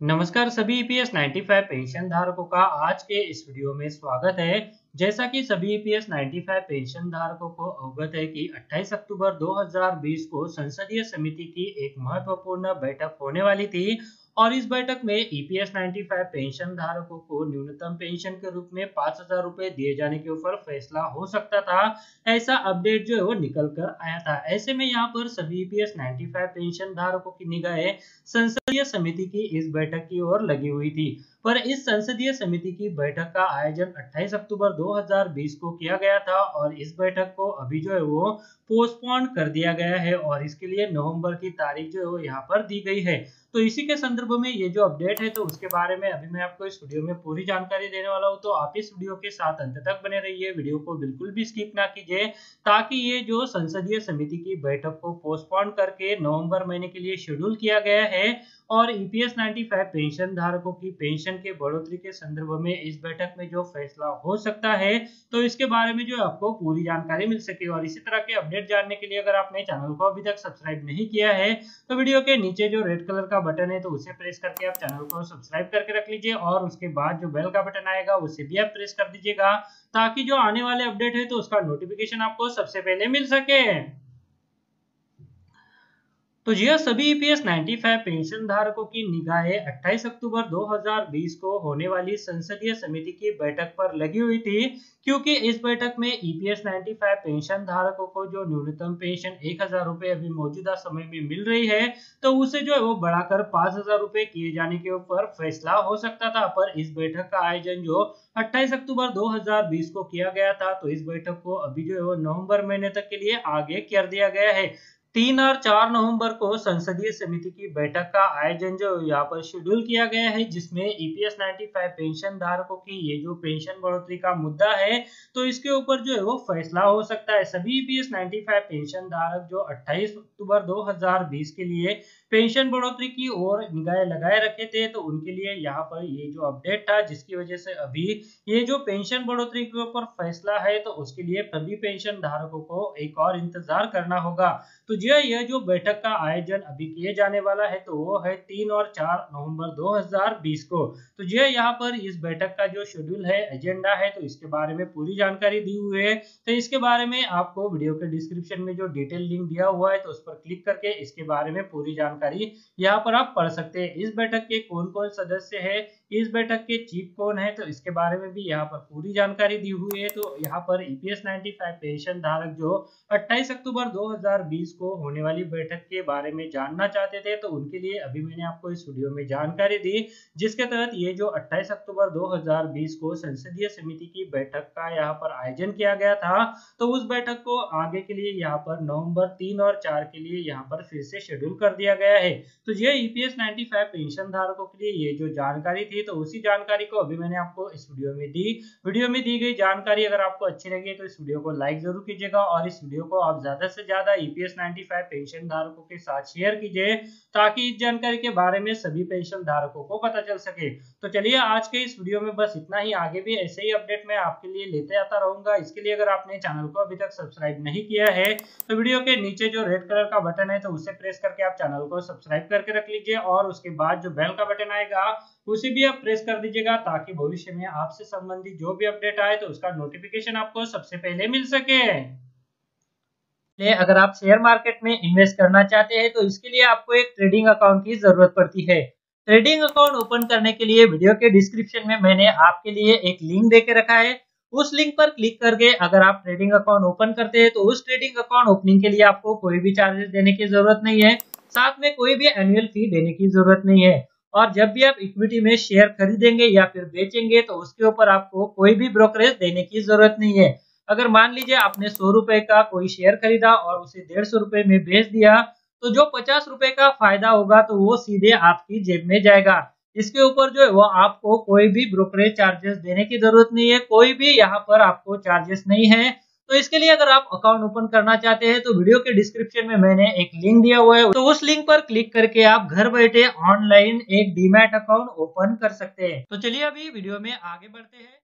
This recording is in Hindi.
नमस्कार सभी ईपीएस 95 पेंशन धारकों का। आज के इस वीडियो में स्वागत है। जैसा कि सभी ईपीएस 95 पेंशन धारकों को अवगत है कि 28 अक्टूबर 2020 को संसदीय समिति की एक महत्वपूर्ण बैठक होने वाली थी और इस बैठक में ईपीएस 95 पेंशन धारकों को न्यूनतम पेंशन के रूप में पाँच हज़ार रूपए दिए जाने के ऊपर फैसला हो सकता था। ऐसा अपडेट जो है वो निकल कर आया था। ऐसे में यहाँ पर सभी ईपीएस 95 पेंशन धारकों की निगाहें संसदीय समिति की इस बैठक की ओर लगी हुई थी। पर इस संसदीय समिति की बैठक का आयोजन 28 अक्टूबर 2020 को किया गया था और इस बैठक को अभी जो है वो पोस्टपोन कर दिया गया है और इसके लिए नवंबर की तारीख जो है वो यहाँ पर दी गई है। तो इसी के संदर्भ में ये जो अपडेट है तो उसके बारे में अभी मैं आपको इस वीडियो में पूरी जानकारी देने वाला हूँ। तो आप इस वीडियो के साथ अंत तक बने रहिए वीडियो को बिल्कुल भी स्किप ना कीजिए, ताकि ये जो संसदीय समिति की बैठक को पोस्टपोन करके नवंबर महीने के लिए शेड्यूल किया गया है और ईपीएस 95 पेंशन धारकों की पेंशन के बढ़ोतरी के संदर्भ में इस बैठक में जो फैसला हो सकता है तो इसके बारे में जो आपको पूरी जानकारी मिल सके। और इसी तरह के अपडेट जानने के लिए अगर आपने चैनल को अभी तक सब्सक्राइब नहीं किया है तो वीडियो के नीचे जो रेड कलर का बटन है तो उसे प्रेस करके आप चैनल को सब्सक्राइब करके रख लीजिए और उसके बाद जो बेल का बटन आएगा, उसे भी आप प्रेस कर दीजिएगा, ताकि जो आने वाले अपडेट है तो उसका नोटिफिकेशन आपको सबसे पहले मिल सके। तो यह सभी ईपीएस 95 पेंशन धारकों की निगाहें 28 अक्टूबर 2020 को होने वाली संसदीय समिति की बैठक पर लगी हुई थी, क्योंकि इस बैठक में ईपीएस 95 पेंशन धारकों को जो न्यूनतम पेंशन एक हज़ार रुपए अभी मौजूदा समय में मिल रही है तो उसे जो है वो बढ़ाकर पाँच हज़ार रूपए किए जाने के ऊपर फैसला हो सकता था। पर इस बैठक का आयोजन जो 28 अक्टूबर 2020 को किया गया था तो इस बैठक को अभी जो है वो नवंबर महीने तक के लिए आगे कर दिया गया है। तीन और चार नवंबर को संसदीय समिति की बैठक का आयोजन जो यहाँ पर शेड्यूल किया गया है, जिसमें ईपीएस 95 पेंशन धारकों की ये जो पेंशन बढ़ोतरी का मुद्दा है तो इसके ऊपर जो है वो फैसला हो सकता है। सभी ईपीएस 95 पेंशन धारक जो 28 अक्टूबर 2020 के लिए पेंशन बढ़ोतरी की ओर निगाहें लगाए रखे थे तो उनके लिए यहाँ पर ये जो अपडेट था, जिसकी वजह से अभी ये जो पेंशन बढ़ोतरी के ऊपर फैसला है तो उसके लिए सभी पेंशन धारकों को एक और इंतज़ार करना होगा। तो जी हाँ, यह जो बैठक का आयोजन अभी किए जाने वाला है तो वो है तीन और चार नवंबर 2020 को। तो जी हाँ, यहाँ पर इस बैठक का जो शेड्यूल है एजेंडा है तो इसके बारे में पूरी जानकारी दी हुई है। तो इसके बारे में आपको वीडियो के डिस्क्रिप्शन में जो डिटेल लिंक दिया हुआ है तो उस पर क्लिक करके इसके बारे में पूरी जानकारी जानकारी यहाँ पर आप पढ़ सकते हैं। इस बैठक के कौन कौन सदस्य है इस बैठक के चीफ कौन है? तो इसके बारे में भी यहाँ पर पूरी जानकारी दी हुई है। तो यहाँ पर ईपीएस 95 पेंशन धारक जो 28 अक्टूबर 2020 को होने वाली बैठक के बारे में जानना चाहते थे तो उनके लिए अभी मैंने आपको इस वीडियो में जानकारी दी, जिसके तहत ये जो 28 अक्टूबर 2020 को संसदीय समिति की बैठक का यहाँ पर आयोजन किया गया था तो उस बैठक को आगे के लिए यहाँ पर नवंबर तीन और चार के लिए यहाँ पर फिर से शेड्यूल कर दिया गया है। तो ये ईपीएस 95 पेंशन धारकों के लिए ये जो जानकारी थी तो उसी जानकारी को अभी मैंने आपको इस वीडियो में दी। वीडियो में दी गई जानकारी अगर आपको अच्छी लगी तो इस वीडियो को लाइक ज़रूर कीजिएगा और इस वीडियो को आप ज़्यादा से ज़्यादा ईपीएस 95 पेंशन धारकों के साथ शेयर कीजिए, ताकि इस जानकारी के बारे में सभी पेंशन धारकों को पता चल सके। तो चलिए, आज के इस वीडियो में बस इतना ही। आगे भी ऐसे ही अपडेट मैं आपके लिए लेते आता रहूँगा। इसके लिए अगर आपने चैनल को अभी तक सब्सक्राइब नहीं किया है तो वीडियो के नीचे जो रेड कलर का बटन है तो उसे प्रेस करके आप चैनल को सब्सक्राइब करके रख लीजिए और उसके बाद जो बेल का बटन आएगा उसे भी आप प्रेस कर दीजिएगा ताकि भविष्य में आपसे संबंधित जो भी अपडेट आए तो उसका नोटिफिकेशन आपको सबसे पहले मिल सके। अगर आप शेयर मार्केट में इन्वेस्ट करना चाहते हैं तो इसके लिए आपको एक ट्रेडिंग अकाउंट की ज़रूरत पड़ती है। ट्रेडिंग अकाउंट ओपन करने के लिए वीडियो के डिस्क्रिप्शन में मैंने आपके लिए एक लिंक देके रखा है। उस लिंक पर क्लिक करके अगर आप ट्रेडिंग अकाउंट ओपन करते हैं तो उस ट्रेडिंग अकाउंट ओपनिंग के लिए आपको कोई भी चार्जेस देने की ज़रूरत नहीं है। साथ में कोई भी एनुअल फ़ी देने की ज़रूरत नहीं है। और जब भी आप इक्विटी में शेयर खरीदेंगे या फिर बेचेंगे तो उसके ऊपर आपको कोई भी ब्रोकरेज देने की ज़रूरत नहीं है। अगर मान लीजिए आपने सौ रुपए का कोई शेयर खरीदा और उसे डेढ़ सौ रुपए में बेच दिया तो जो पचास रुपए का फ़ायदा होगा तो वो सीधे आपकी जेब में जाएगा। इसके ऊपर जो है, वो आपको कोई भी ब्रोकरेज चार्जेस देने की ज़रूरत नहीं है। कोई भी यहाँ पर आपको चार्जेस नहीं है। तो इसके लिए अगर आप अकाउंट ओपन करना चाहते हैं तो वीडियो के डिस्क्रिप्शन में मैंने एक लिंक दिया हुआ है। तो उस लिंक पर क्लिक करके आप घर बैठे ऑनलाइन एक डीमैट अकाउंट ओपन कर सकते हैं। तो चलिए अभी वीडियो में आगे बढ़ते हैं।